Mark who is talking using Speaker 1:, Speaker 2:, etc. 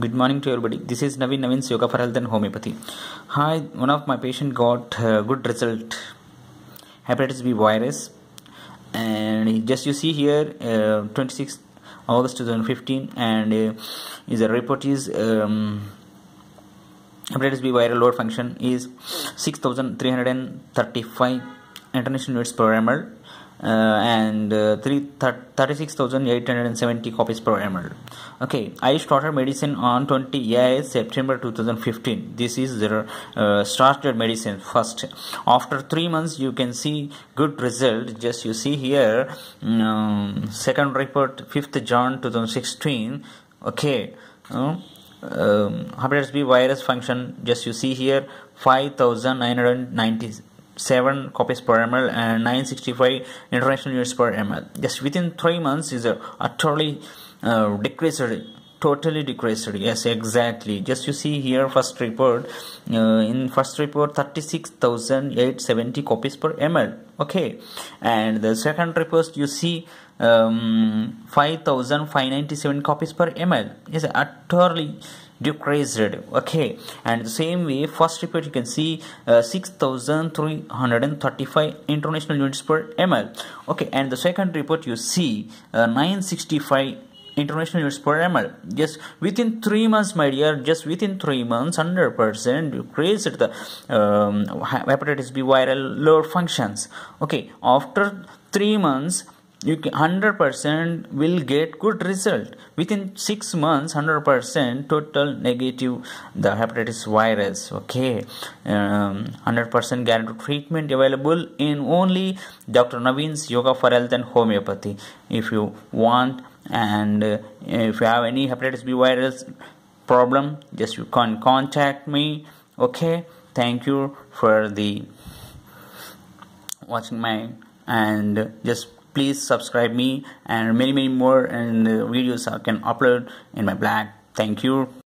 Speaker 1: Good morning to everybody. This is Naveen Naveen's Yoga for Health and Homeopathy. Hi, one of my patient got uh, good result, hepatitis B virus, and just you see here, uh, 26 August 2015, and uh, is a report is um, hepatitis B viral load function is 6,335 international units per ml and uh, 36,870 copies per ml. Okay, I started medicine on 20th September 2015. This is the uh, started medicine first. After three months, you can see good result. Just you see here, um, second report 5th John 2016. Okay. Uh, um, hepatitis B virus function just you see here 5990 7 copies per ml and 965 international units per ml just within 3 months is a utterly uh, decreased totally decreased yes exactly. Just you see here first report uh, in first report 36870 copies per ml okay? And the second report you see um, 5597 copies per ml is utterly decreased okay. And the same way first report you can see uh, 6335 international units per ml okay. And the second report you see uh, 965 international units per ml just within three months my dear just within three months 100% decreased the um, hepatitis b viral load functions. Okay. After three months you 100% will get good result. Within 6 months 100% total negative the hepatitis virus okay? Um, 100% guaranteed treatment available in only dr naveen's yoga for health and homeopathy. If you want and uh, if you have any hepatitis b virus problem just you can contact me okay? Thank you for the watching my and just please subscribe me and many many more and uh, videos I can upload in my blog. Thank you